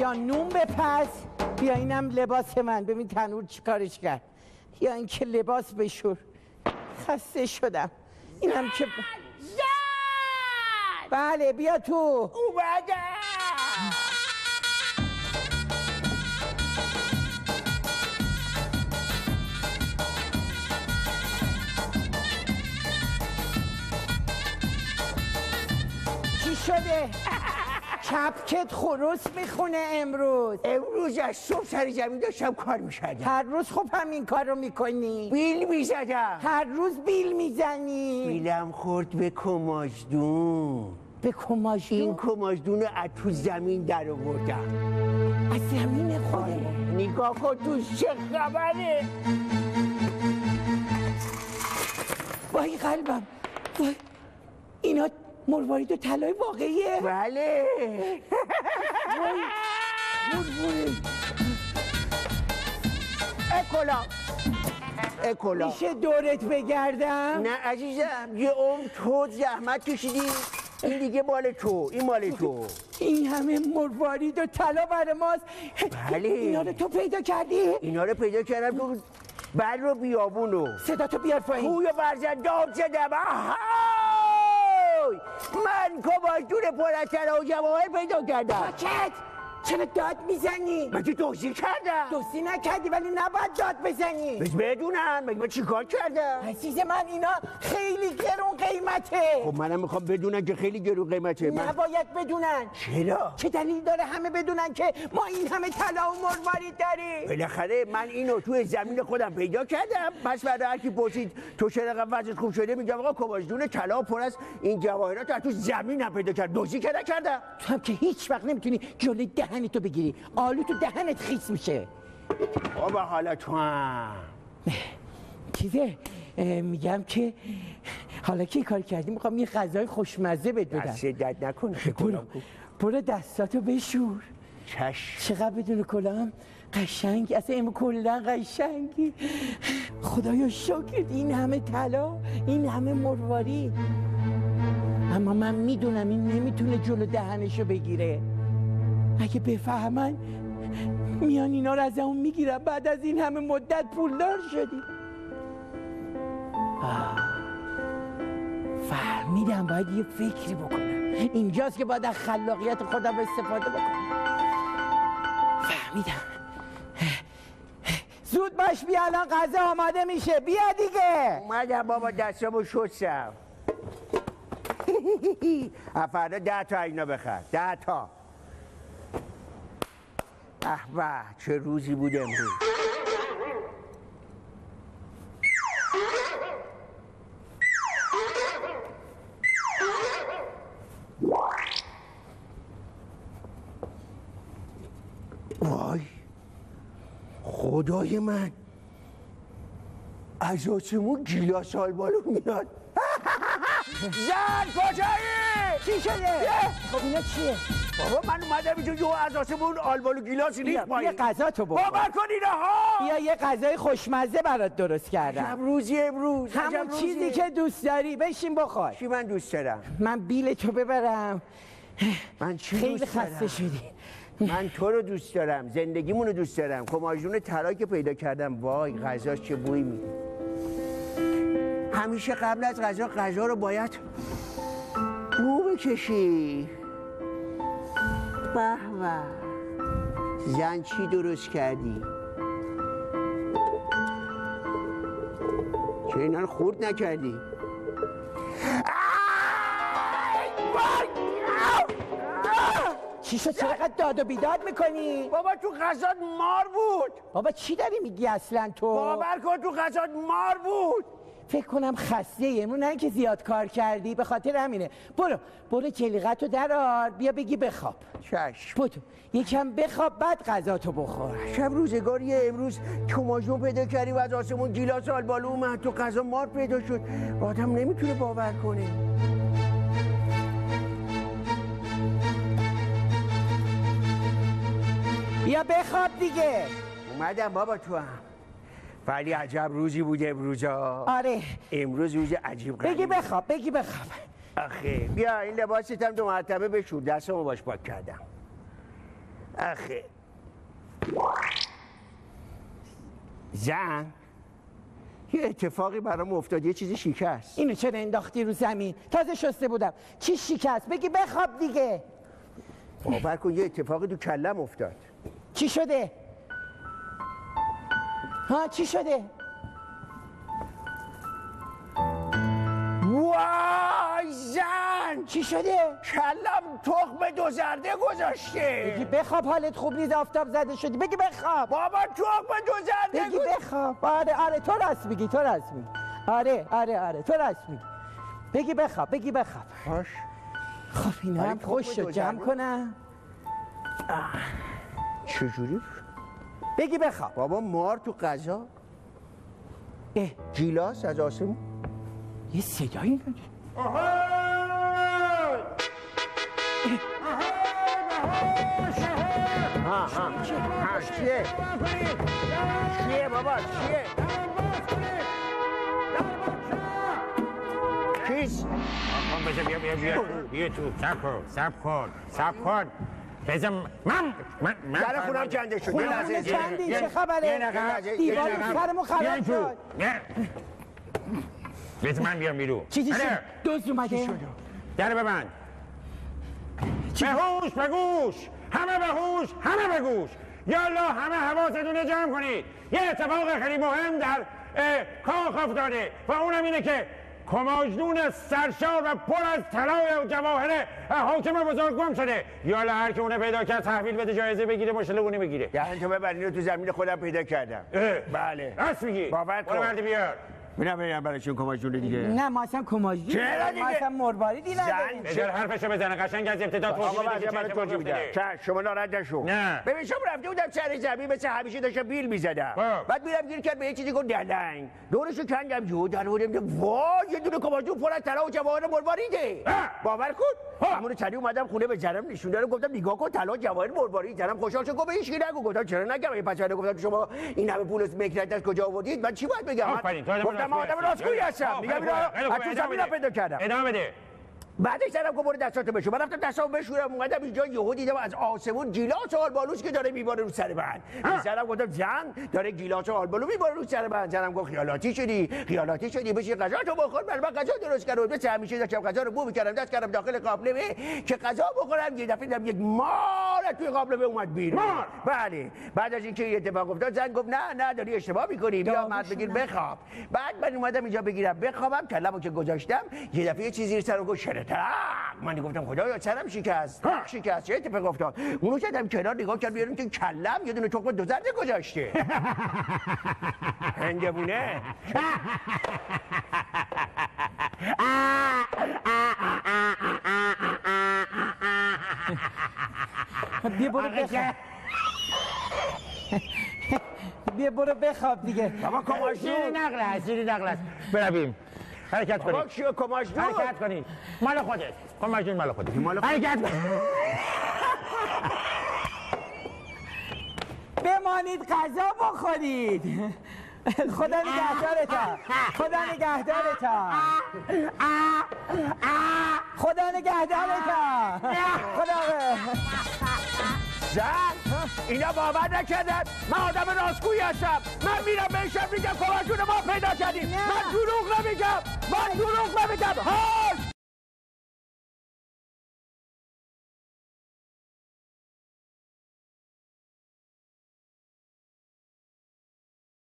یا نون بپز. یا اینم لباس من. ببین تنور چیکارش کرد. یا اینکه لباس بشور. خسته شدم. اینم که بله بیا تو. اومدم. چی شده؟ کپکت خروس می‌خونه امروز. امروز از صبح سر زمین داشتم کار می‌شدم هر روز خب همین کار رو می‌کنی. بیل می‌زدم. هر روز بیل می‌زنی. بیلم خورد به کماجدون به این کماژدون کماجدون رو از تو زمین در آوردم. از زمین خوده نگاه کن تو چه خبره. وای قلبم. وای. اینا مروارید و طلای واقعیه. بله. اکولا. اکولا. میشه دورت بگردم؟ نه عزیزم یه عمر تو زحمت کشیدی. این دیگه مال تو این مال تو. این همه مروارید و طلا برای ماست. بله. اینا رو تو پیدا کردی؟ اینا رو پیدا کردم تو بر رو. بیابونو صدا تو بیار پایین. توی برزن داد زدم! من کماشدون پر از طلا و جواهر پیدا کردم. پاکت! چرا داد می‌زنی؟ من که توضیح کردم؟ دوستی نکردی ولی نباید داد بزنی. بس بدونم؟ مگه من چیکار کردم؟ عزیز من اینا خیلی گرون قیمته. خب منم می‌خوام بدونم که خیلی گرون قیمته. من نباید بدونن. چرا؟ چه دلیل داره همه بدونن که ما این همه طلا و مروارید داریم؟ بالاخره من اینو توی زمین خودم پیدا کردم. پس برای هر کی پرسید تو چرا وضعیت خوب شده؟ میگم آقا کماشدون طلا پر از این جواهرات تو زمین هم پیدا کرد. دوزی که نکردم. تو هم که هیچ وقت نمی‌تونی جلوی دهنی تو بگیری. آلو تو دهنت خیس میشه. بابا حالا تو هم. چیزه؟ میگم که حالا که کار کردی؟ می‌خوام یه غذای خوشمزه بهت بدم دست درد نکنه برو. برو دستاتو بشور. چشم. چقدر بدون کلام قشنگ. اصلا امو کلا قشنگی. خدایا شکر این همه طلا این همه مرواری. اما من می‌دونم این نمی‌تونه جلو دهنشو بگیره. اگه بفهمن میان اینا رو از اون می‌گیرن. بعد از این همه مدت پولدار شدی. فهمیدم باید یه فکری بکنم. اینجاست که باید از خلاقیت خودم استفاده بکنم. فهمیدم. زود باش بیا الان غذا آماده میشه. بیا دیگه. اومدم بابا دستامو شستم فردا ده تا اینا بخر. ده تا. به چه روزی بود امروز؟ وای خدای من. از آسمون گیلاس بالو میاد. زن کجایی؟ چی شده؟ خب اینا چیه؟ بابا من اومدم اینجا یه آسمون آلبالو گیلاسی بیا ریخت پایین. بیا غذا تو بخور. باور کن اینها بیا یه غذای خوشمزه برات درست کردم. عجب روزی امروز همون چیزی. که دوست داری. بشین بخور چی من دوست دارم؟ من بیل تو ببرم. من چی خیلی دوست خسته؟ شدی. من تو رو دوست دارم. زندگیمون رو دوست دارم. کماژون طلا که پیدا کردم. وای غذاش چه بوی میده همیشه قبل از غذا غذا رو باید بو بکشی به به زن چی درست کردی چرا اینا رو خورد نکردی! چی شد چقدر داد و بیداد می‌کنی؟ بابا تو غذات مار بود بابا چی داری میگی اصلا تو؟ باور کن تو غذات مار بود فکر کنم خسته امرو نه که زیاد کار کردی به خاطر همینه. برو برو جلیقتو درار بیا بگی بخواب. چشم. بودو. یکم بخواب بعد غذاتو بخور. شب روزگاری امروز کماژون پیدا کردی و از آسمون گیلاس آلبالو اومد. تو غذا مار پیدا شد. آدم نمی‌تونه باور کنه. بیا بخواب دیگه. اومدم بابا تو هم. ولی عجب روزی بود امروز ها آره. امروز روز عجیب بگی غریبی. بخواب بگی بخواب. آخه بیا این لباست هم دو مرتبه بشور. دستمو باش پاک کردم. آخه. زن یه اتفاقی برام افتاد. یه چیزی شکست. اینو چرا انداختی رو زمین؟ تازه شسته بودم. چی شکست؟ بگی بخواب دیگه. باور کن یه اتفاقی تو کلم افتاد. چی شده؟ ها چی شده؟ وای زن! چی شده؟ کلم تخم دو زرده بگی گذاشته بخواب حالت خوب نیست آفتاب زده شدی. بگی بخواب. بابا تخم دو زرده بگی بخواب. آره آره تو راست میگی تو راست میگی. آره آره آره تو راست میگی. بگی بخواب بگی بخواب. باش. خب اینا آره، هم خوش دو جمع. کنم. چجوری؟ بگی بخواب. بابا مار تو غذا. اه، گیلاس از آسمون یه صدایی داری ها ها ها چیه؟ چیه بابا؟ چیه؟ کیس کن بذار بیا بیا بیا. بیا تو. سب کن سب کن. سب کن. بذار من من من در خونم کنده شد. یه لحظه. چندی یه- چه خبره؟ یه نقب، دیوار. سرمون خراب. شد. نه. بذار من بیام بیرون. چیزی بله. شد؟ دوز اومده. در ببند. به هوش به گوش همه به هوش همه به گوش یالا همه حواستون رو جمع کنید. یه اتفاق خیلی مهم در کاخ افتاده و اونم اینه که کماجنون سرشار و پر از طلا و جواهر حاکم بزرگ گم شده. یالا هر که اونه پیدا کرد تحویل بده جایزه بگیره مشلگونی بگیره. یعنی تو ببر اینو تو زمین خودم پیدا کردم. بله. راست میگی. باور کن. مردی میرم ببینم برایشون کماجون دیگه. نه ما اصلا کماجی چرا دیگه؟ ما اصلا زن نداریم. بذار حرفشو بزنه قشنگ از ابتدا توضیح آقا بده که چه برای توضیح میدم شما ناراحت نشو. نه. ببین شما رفته بودم سر زمین مثل همیشه داشتم بیل می‌زدم. خب. بعد میرم گیر کرد به یه چیزی گفت دلنگ. دورشو کندم جو در بودم وای یه دونه کماجون پر از طلا و جواهر مرواریده اه. باور کن. همون چری اومدم خونه به جرم نشون دادم گفتم نگاه کن طلا جواهر مروارید جرم خوشحال شد گفت به هیچ نگو. گفتم چرا نگم؟ یه پسر گفتم شما این همه پول مکنت از کجا آوردید؟ من چی باید بگم؟ آفرین تو آدم آدم راستگویی هستم. میگم اینا. پیدا کردم. ادامه بده. بعدش دارم که برو دستاتو بشور من رفتم دستامو بشورم اومدم اینجا یهو دیدم از آسمون گیلاس آلبالوش که داره میباره رو سر من. زنم گفتم زن داره گیلاس آلبالو میباره رو سر من. زنم گفت خیالاتی شدی خیالاتی شدی. بشی غذا تو بخور. من من غذا درست کردم. مثل همیشه داشتم غذا رو بو می‌کردم. دست کردم داخل قابلمه که غذا بخورم. یه دفعه دیدم یک مار توی قابلمه اومد بیرون. مار؟ بله. بعد از اینکه یه اتفاق افتاد زن گفت نه نه داری اشتباه می‌کنی. بیا مرد بگیر بخواب. بعد من اومدم اینجا بگیرم. بخوابم کلمو که گذاشتم یه دفعه یه چیزی سرم گفت شرتق من گفتم خدایا سرم شکست. ها. شکست. چه اتفاق افتاد؟ اونو زدم کنار نگاه کردم بیارم که کلم یه دونه تخم دو زرده گذاشته. هندبونه بیا برو بخواب. بیا برو بخواب دیگه. بابا شیری کماشون نقل شیری نقل است. برویم. حرکت بابا کنید کیو؟ کماشون حرکت کنید مال خودت کن مجنون مال خودت مال خودت. حرکت بمانید غذا بخورید. خدا نگهدارتا خدا نگهدارتا خدا نگهدارتا خدا زن اینا باور نکردن. من آدم راستگویی هستم. من میرم بهشم میگم کمکشون ما پیدا کردیم. من دروغ نمیگم. من دروغ نمیگم. های